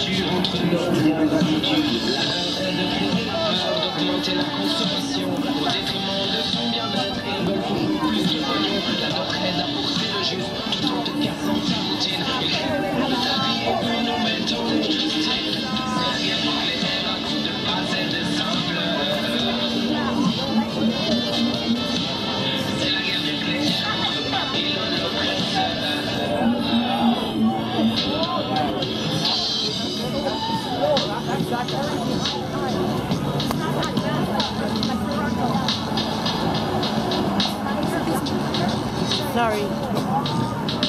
Sur entre nous, la gratitude, la haine, d'augmenter la consommation. Sorry.